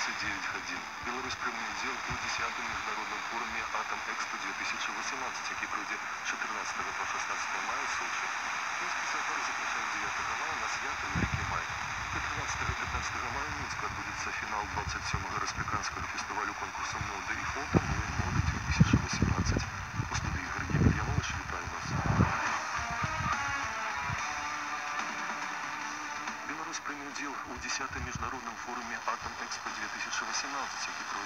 29 Беларусь прийме уділ у 10-му міжнародному форумі Атом Експо 2018, який пройде 14 по 16 мая в Сочи. Мінський сафар заключает 9 мая на свято Великий Май. 13-15 мая в Мінську відбудеться фінал 27-го республіканського фестивалю конкурсу моди і фото «Ми моди 2018». У студії Георгій Бельямович вітаю вас. Білорусь прийме уділ у 10-му міжнародному форумі Атом больше 18 и прочее.